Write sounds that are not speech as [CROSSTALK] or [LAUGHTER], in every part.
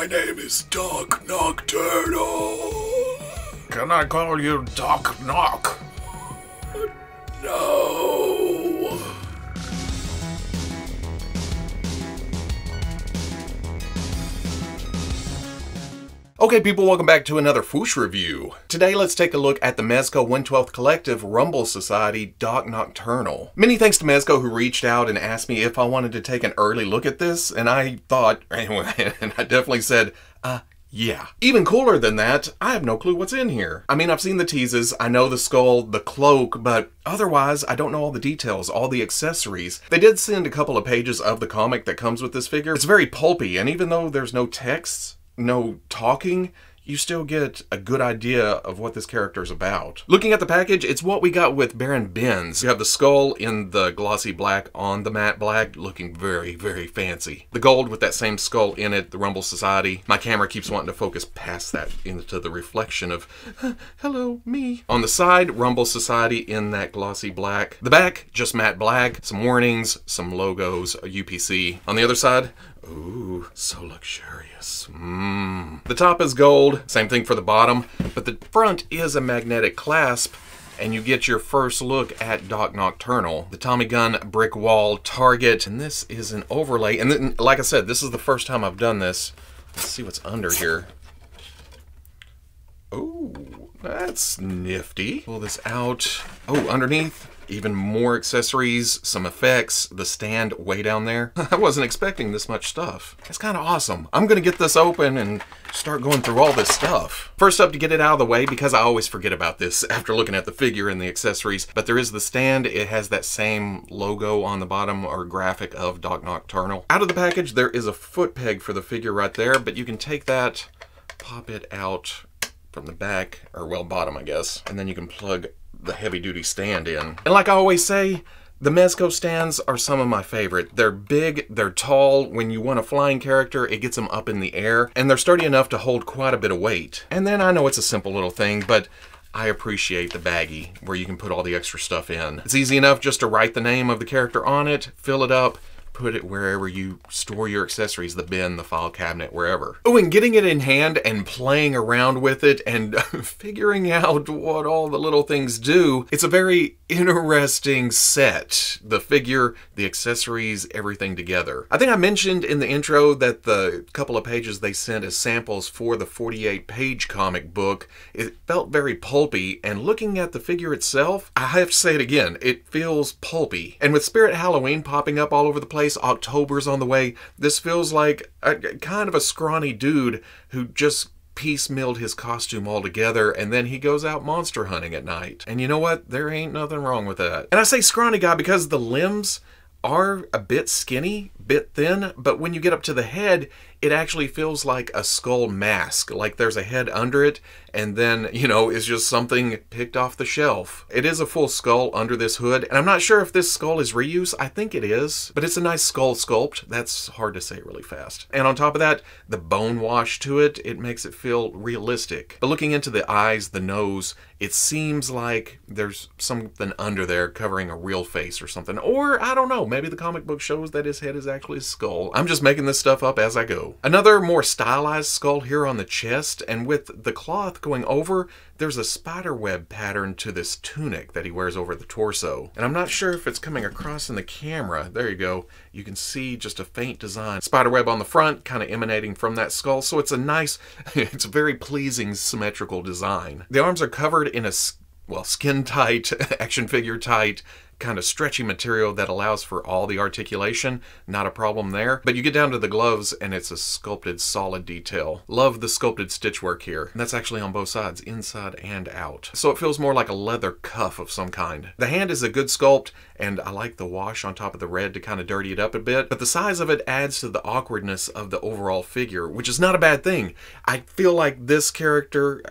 My name is Doc Nocturnal. Can I call you Doc Knock? No. Okay, people, welcome back to another Fwoosh review. Today, let's take a look at the Mezco One:12 Collective Rumble Society Doc Nocturnal. Many thanks to Mezco who reached out and asked me if I wanted to take an early look at this, and I thought, [LAUGHS] and I definitely said, uh, yeah. Even cooler than that, I have no clue what's in here. I mean, I've seen the teases, I know the skull, the cloak, but otherwise, I don't know all the details, all the accessories. They did send a couple of pages of the comic that comes with this figure. It's very pulpy, and even though there's no text, no talking, you still get a good idea of what this character is about. Looking at the package, it's what we got with Baron Bends. You have the skull in the glossy black on the matte black, looking very, very fancy. The gold with that same skull in it, the Rumble Society. My camera keeps wanting to focus past that into the reflection of, hello, me. On the side, Rumble Society in that glossy black. The back, just matte black, some warnings, some logos, a UPC. On the other side, Ooh, so luxurious. Mmm. The top is gold, same thing for the bottom, but the front is a magnetic clasp, and you get your first look at Doc Nocturnal. The Tommy Gun brick wall target, and this is an overlay. And then, like I said, this is the first time I've done this. Let's see what's under here. Oh, that's nifty. Pull this out. Oh, underneath, even more accessories, some effects, the stand way down there. [LAUGHS] I wasn't expecting this much stuff. It's kind of awesome. I'm gonna get this open and start going through all this stuff. First up to get it out of the way, because I always forget about this [LAUGHS] after looking at the figure and the accessories, but there is the stand. It has that same logo on the bottom or graphic of Doc Nocturnal. Out of the package, there is a foot peg for the figure right there, but you can take that, pop it out from the back, or well, bottom, I guess, and then you can plug the heavy duty stand in. And like I always say, the Mezco stands are some of my favorite. They're big, they're tall. When you want a flying character, it gets them up in the air, and they're sturdy enough to hold quite a bit of weight. And then I know it's a simple little thing, but I appreciate the baggie where you can put all the extra stuff in. It's easy enough just to write the name of the character on it, fill it up, put it wherever you store your accessories, the bin, the file cabinet, wherever. Oh, and getting it in hand and playing around with it and [LAUGHS] figuring out what all the little things do, it's a very interesting set. The figure, the accessories, everything together. I think I mentioned in the intro that the couple of pages they sent as samples for the 48 page comic book, it felt very pulpy, and looking at the figure itself, I have to say it again, it feels pulpy. And with Spirit Halloween popping up all over the place, October's on the way. This feels like a kind of a scrawny dude who just piecemealed his costume all together and then he goes out monster hunting at night. And you know what? There ain't nothing wrong with that. And I say scrawny guy because the limbs are a bit skinny, bit thin, but when you get up to the head, it actually feels like a skull mask, like there's a head under it, and then, you know, it's just something picked off the shelf. It is a full skull under this hood, and I'm not sure if this skull is reuse. I think it is, but it's a nice skull sculpt. That's hard to say really fast. And on top of that, the bone wash to it, it makes it feel realistic. But looking into the eyes, the nose, it seems like there's something under there covering a real face or something. Or, I don't know, maybe the comic book shows that his head is actually skull. I'm just making this stuff up as I go. Another more stylized skull here on the chest, and with the cloth going over, there's a spiderweb pattern to this tunic that he wears over the torso. And I'm not sure if it's coming across in the camera. There you go. You can see just a faint design. Spiderweb on the front, kind of emanating from that skull. So it's a nice, [LAUGHS] it's a very pleasing symmetrical design. The arms are covered in a well, skin tight, [LAUGHS] action figure tight, kind of stretchy material that allows for all the articulation. Not a problem there. But you get down to the gloves and it's a sculpted solid detail. Love the sculpted stitch work here. And that's actually on both sides, inside and out. So it feels more like a leather cuff of some kind. The hand is a good sculpt and I like the wash on top of the red to kind of dirty it up a bit. But the size of it adds to the awkwardness of the overall figure, which is not a bad thing. I feel like this character,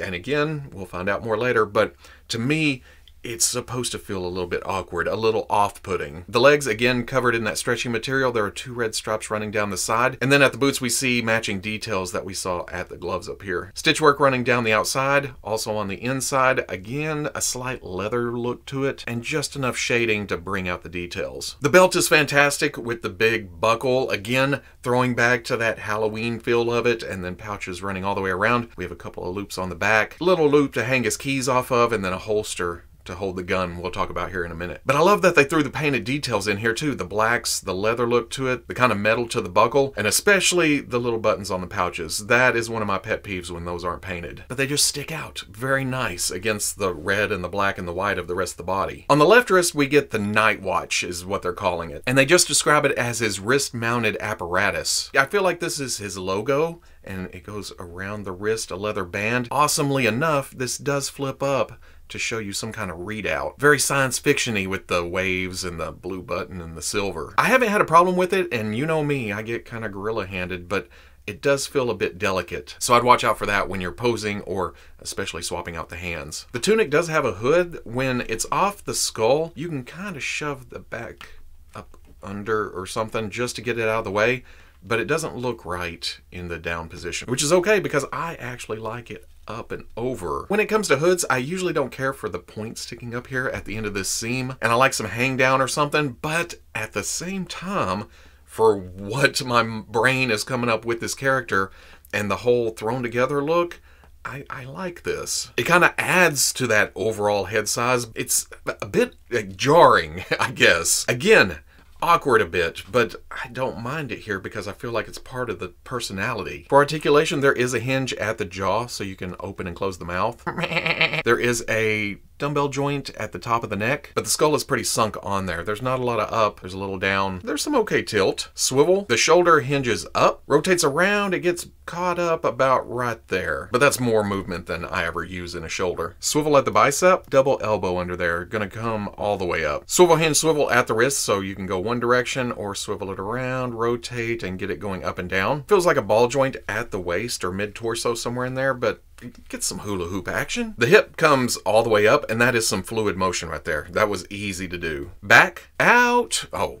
and again, we'll find out more later, but to me, it's supposed to feel a little bit awkward, a little off-putting. The legs, again, covered in that stretchy material. There are two red stripes running down the side. And then at the boots, we see matching details that we saw at the gloves up here. Stitch work running down the outside, also on the inside. Again, a slight leather look to it, and just enough shading to bring out the details. The belt is fantastic with the big buckle. Again, throwing back to that Halloween feel of it, and then pouches running all the way around. We have a couple of loops on the back. Little loop to hang his keys off of, and then a holster to hold the gun we'll talk about here in a minute. But I love that they threw the painted details in here too. The blacks, the leather look to it, the kind of metal to the buckle, and especially the little buttons on the pouches. That is one of my pet peeves when those aren't painted. But they just stick out. Very nice against the red and the black and the white of the rest of the body. On the left wrist, we get the Night Watch is what they're calling it. And they just describe it as his wrist-mounted apparatus. I feel like this is his logo and it goes around the wrist, a leather band. Awesomely enough, this does flip up to show you some kind of readout. Very science fictiony with the waves and the blue button and the silver. I haven't had a problem with it, and you know me, I get kind of gorilla handed, but it does feel a bit delicate. So I'd watch out for that when you're posing or especially swapping out the hands. The tunic does have a hood. When it's off the skull, you can kind of shove the back up under or something just to get it out of the way but it doesn't look right in the down position, which is okay because I actually like it up and over. When it comes to hoods, I usually don't care for the point sticking up here at the end of this seam, and I like some hang down or something, but at the same time, for what my brain is coming up with this character and the whole thrown together look, I, I, like this. It kind of adds to that overall head size. It's a bit jarring, [LAUGHS] I guess. Again, awkward a bit, but I don't mind it here because I feel like it's part of the personality. For articulation, there is a hinge at the jaw so you can open and close the mouth. [LAUGHS] there is a dumbbell joint at the top of the neck, but the skull is pretty sunk on there. There's not a lot of up, there's a little down. There's some okay tilt. Swivel, the shoulder hinges up, rotates around, it gets caught up about right there. But that's more movement than I ever use in a shoulder. Swivel at the bicep, double elbow under there, gonna come all the way up. Swivel hinge swivel at the wrist so you can go one direction or swivel it around, rotate, and get it going up and down. Feels like a ball joint at the waist or mid-torso somewhere in there, but get some hula hoop action. The hip comes all the way up, and that is some fluid motion right there. That was easy to do. Back, out. Oh,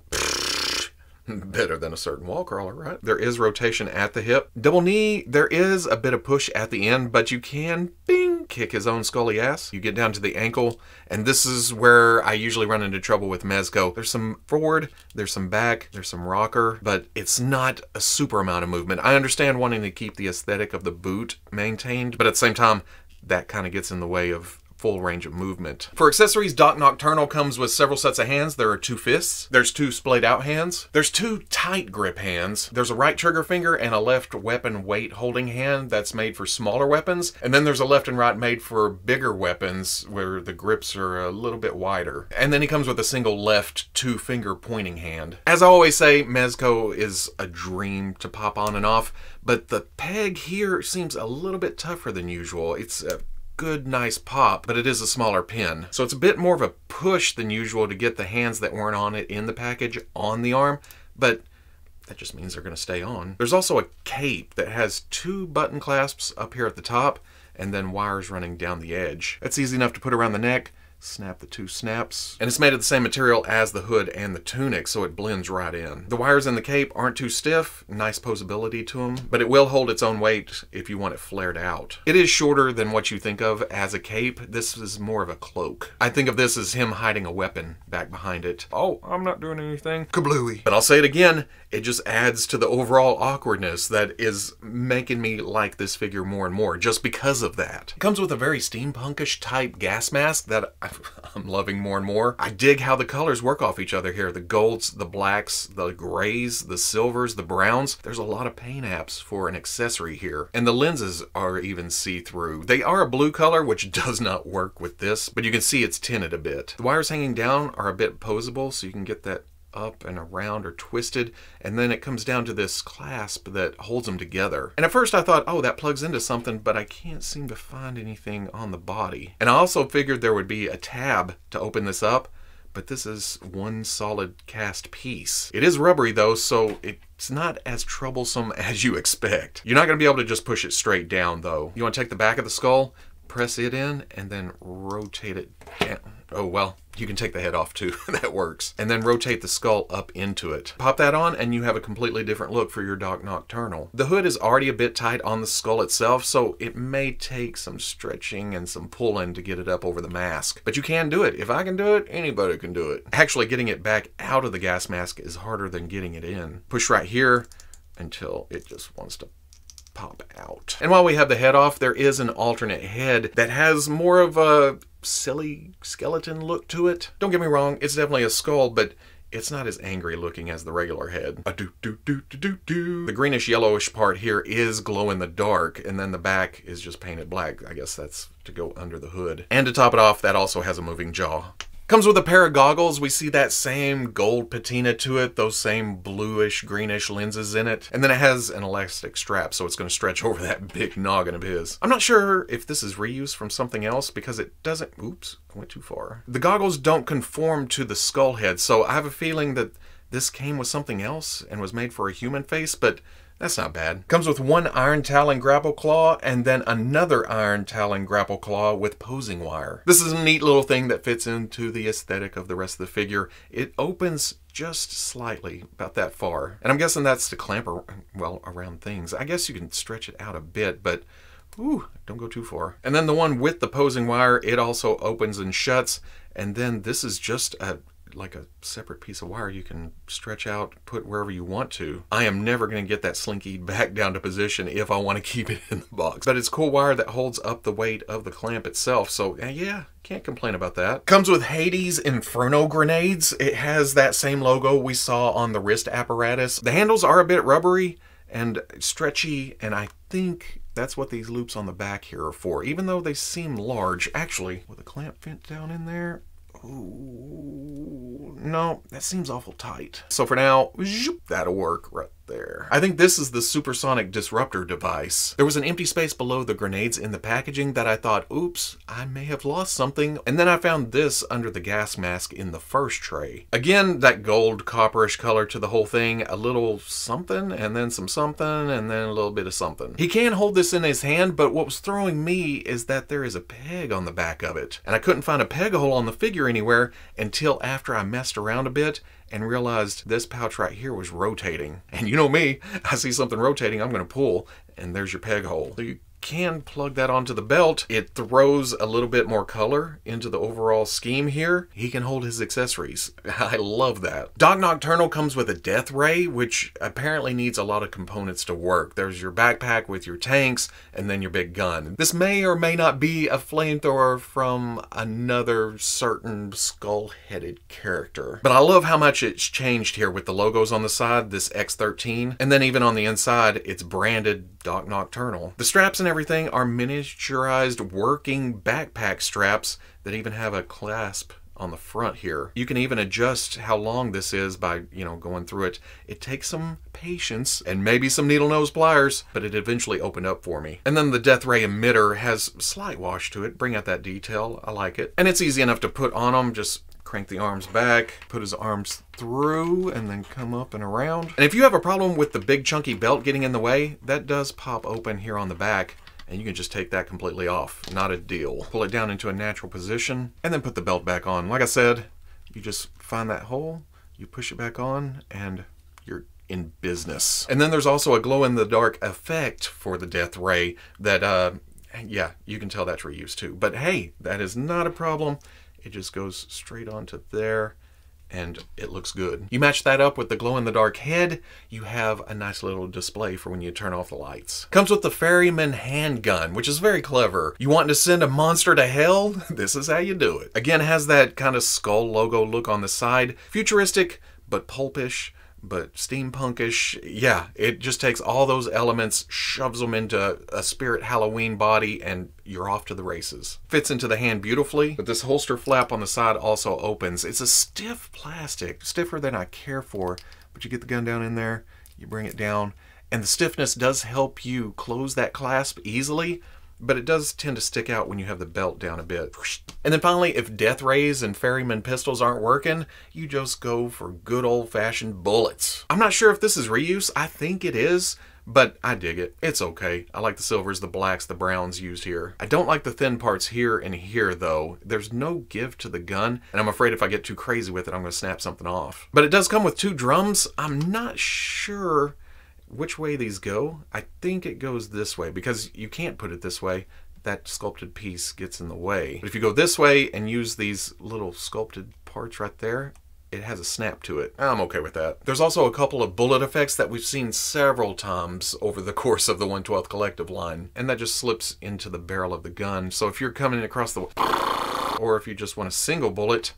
[LAUGHS] Better than a certain wall crawler, right? There is rotation at the hip. Double knee, there is a bit of push at the end, but you can, bing, kick his own scully ass. You get down to the ankle, and this is where I usually run into trouble with Mezco. There's some forward, there's some back, there's some rocker, but it's not a super amount of movement. I understand wanting to keep the aesthetic of the boot maintained, but at the same time, that kind of gets in the way of full range of movement. For accessories, Doc Nocturnal comes with several sets of hands. There are two fists. There's two splayed out hands. There's two tight grip hands. There's a right trigger finger and a left weapon weight holding hand that's made for smaller weapons. And then there's a left and right made for bigger weapons where the grips are a little bit wider. And then he comes with a single left two finger pointing hand. As I always say, Mezco is a dream to pop on and off, but the peg here seems a little bit tougher than usual. It's a good, nice pop, but it is a smaller pin. So it's a bit more of a push than usual to get the hands that weren't on it in the package on the arm, but that just means they're going to stay on. There's also a cape that has two button clasps up here at the top and then wires running down the edge. That's easy enough to put around the neck, snap the two snaps. And it's made of the same material as the hood and the tunic, so it blends right in. The wires in the cape aren't too stiff, nice posability to them, but it will hold its own weight if you want it flared out. It is shorter than what you think of as a cape. This is more of a cloak. I think of this as him hiding a weapon back behind it. Oh, I'm not doing anything. Kablooey. But I'll say it again, it just adds to the overall awkwardness that is making me like this figure more and more just because of that. It comes with a very steampunkish type gas mask that [LAUGHS] I'm loving more and more. I dig how the colors work off each other here. The golds, the blacks, the grays, the silvers, the browns. There's a lot of paint apps for an accessory here. And the lenses are even see-through. They are a blue color, which [LAUGHS] does not work with this, but you can see it's tinted a bit. The wires hanging down are a bit posable, so you can get that up and around or twisted and then it comes down to this clasp that holds them together and at first I thought oh that plugs into something but I can't seem to find anything on the body and I also figured there would be a tab to open this up but this is one solid cast piece. It is rubbery though, so it's not as troublesome [LAUGHS] as you expect. You're not going to be able to just push it straight down though. You want to take the back of the skull, press it in, and then rotate it down oh well, you can take the head off too. [LAUGHS] that works. And then rotate the skull up into it. Pop that on and you have a completely different look for your Doc Nocturnal. The hood is already a bit tight on the skull itself, so it may take some stretching and some pulling to get it up over the mask. But you can do it. If I can do it, anybody can do it. Actually, getting it back out of the gas mask is harder than getting it in. Push right here until it just wants to pop out. And while we have the head off, there is an alternate head that has more of a silly skeleton look to it. Don't get me wrong, it's definitely a skull, but it's not as angry looking as the regular head. A doo doo doo doo doo doo. The greenish yellowish part here is glow in the dark, and then the back is just painted black. I guess that's to go under the hood. And to top it off, that also has a moving jaw. Comes with a pair of goggles. We see that same gold patina to it, those same bluish, greenish lenses in it. And then it has an elastic strap, so it's going to stretch [LAUGHS] over that big noggin of his. I'm not sure if this is reused from something else because it doesn't... Oops, I went too far. The goggles don't conform to the skull head, so I have a feeling that this came with something else and was made for a human face, but that's not bad. Comes with one iron talon grapple claw and then another iron talon grapple claw with posing wire. This is a neat little thing that fits into the aesthetic of the rest of the figure. It opens just slightly, about that far. And I'm guessing that's to clamp, well, around things. I guess you can stretch it out a bit, but Ooh, don't go too far. And then the one with the posing wire, it also opens and shuts. And then this is just a like a separate piece of wire you can stretch out, put wherever you want to. I am never going to get that slinky [LAUGHS] back down to position if I want to keep it in the box. But it's cool wire that holds up the weight of the clamp itself. So eh, yeah, can't complain about that. Comes with Hades Inferno grenades. It has that same logo we saw on the wrist apparatus. The handles are a bit rubbery and stretchy, and I think that's what these loops on the back here are for. Even though they seem large, actually, with a clamp fit down in there, Ooh, no, that seems awful tight. So for now, that'll work right there. I think this is the supersonic disruptor device. There was an empty space below the grenades in the packaging that I thought, oops, I may have lost something. And then I found this under the gas mask in the first tray. Again, that gold copperish color to the whole thing, a little something and then some something and then a little bit of something. He can hold this in his hand, but what was throwing me is that there is a peg on the back of it. And I couldn't find a peg hole on the figure anywhere until after I messed around a bit and realized this pouch right here was rotating. And you know me, I see something rotating, I'm to pull, and there's your peg hole. So you can plug that onto the belt. It throws a little bit more color into the overall scheme here. He can hold his accessories. [LAUGHS] I love that. Doc Nocturnal comes with a death ray, which apparently needs a lot of components to work. There's your backpack with your tanks and then your big gun. This may or may not be a flamethrower from another certain skull-headed character. But I love how much it's changed here with the logos on the side, this X13, and then even on the inside, it's branded Doc Nocturnal. The straps and everything are miniaturized working backpack straps that even have a clasp on the front here. You can even adjust how long this is by, you know, going through it. It takes some patience and maybe some needle nose pliers, but it eventually opened up for me. And then the death ray emitter has slight wash to it, bring out that detail. I like it. And it's easy enough to put on them, just crank the arms back, put his arms through, and then come up and around. And if you have a problem with the big chunky belt getting in the way, that does pop open here on the back and you can just take that completely off. Not a deal. Pull it down into a natural position and then put the belt back on. Like I said, you just find that hole, you push it back on, and you're in business. And then there's also a glow in the dark effect for the death ray that, uh, yeah, you can tell that's reused too. But hey, that is not a problem. It just goes straight onto there and it looks good. You match that up with the glow-in-the-dark head, you have a nice little display for when you turn off the lights. Comes with the Ferryman handgun, which is very clever. You want to send a monster to hell? [LAUGHS] This is how you do it. Again, has that kind of skull logo look on the side. Futuristic, but pulpish but steampunkish. Yeah, it just takes all those elements, shoves them into a spirit Halloween body, and you're off to the races. Fits into the hand beautifully, but this holster flap on the side also opens. It's a stiff plastic, stiffer than I care for, but you get the gun down in there, you bring it down, and the stiffness does help you close that clasp easily, but it does tend to stick out when you have the belt down a bit. And then finally, if death rays and ferryman pistols aren't working, you just go for good old-fashioned bullets. I'm not sure if this is reuse. I think it is, but I dig it. It's okay. I like the silvers, the blacks, the browns used here. I don't like the thin parts here and here though. There's no give to the gun, and I'm afraid if I get too crazy with it, I'm going to snap something off. But it does come with two drums. I'm not sure which way these go. I think it goes this way because you can't put it this way that sculpted piece gets in the way. But if you go this way and use these little sculpted parts right there, it has a snap to it. I'm okay with that. There's also a couple of bullet effects that we've seen several times over the [LAUGHS] course of the One:12 Collective line, and that just slips into the barrel of the gun. So if you're coming across the... [LAUGHS] or if you just want a single bullet,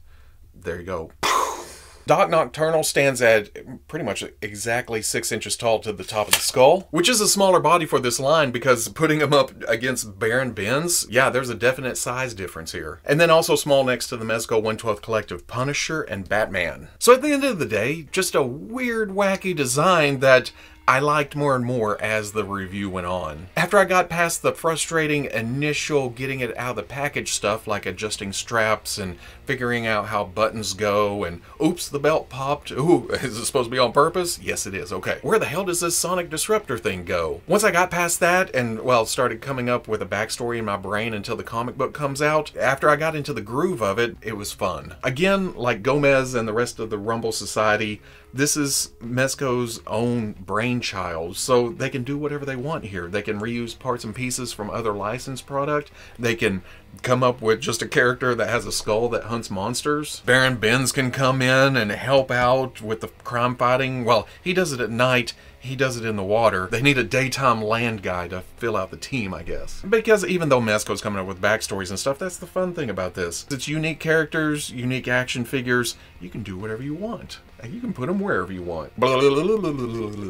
there you go. [LAUGHS] Doc Nocturnal stands at pretty much exactly six inches tall to the top of the skull, which is a smaller body for this line because putting him up against Baron Bends, yeah, there's a definite size difference here. And then also small next to the Mezco One:12 Collective Punisher and Batman. So at the end of the day, just a weird, wacky design that I liked more and more as the review went on. After I got past the frustrating initial getting it out of the package stuff like adjusting straps and figuring out how buttons go and oops the belt popped, ooh [LAUGHS] is it supposed to be on purpose? Yes it is, okay. Where the hell does this sonic disruptor thing go? Once I got past that and well started coming up with a backstory in my brain until the comic book comes out, after I got into the groove of it, it was fun. Again, like Gomez and the rest of the Rumble Society, this is Mezco's own brainchild, so they can do whatever they want here. They can reuse parts and pieces from other licensed product. They can come up with just a character that has a skull that hunts monsters. Baron Bends can come in and help out with the crime fighting. Well, he does it at night he does it in the water. They need a daytime land guy to fill out the team, I guess. Because even though Mezco's coming up with backstories and stuff, that's the fun thing about this. It's unique characters, unique action figures. You can do whatever you want. You can put them wherever you want.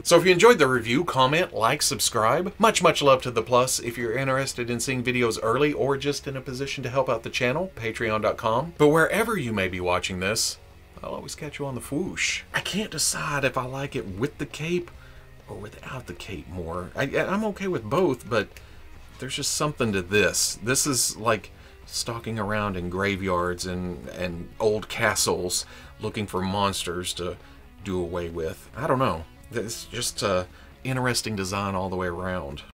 So if you enjoyed the review, comment, like, subscribe. Much, much love to the plus. If you're interested in seeing videos early or just in a position to help out the channel, patreon.com. But wherever you may be watching this, I'll always catch you on the fwoosh. I can't decide if I like it with the cape or without the cape more. I, I'm okay with both, but there's just something to this. This is like stalking around in graveyards and, and old castles looking for monsters to do away with. I don't know. It's just a interesting design all the way around.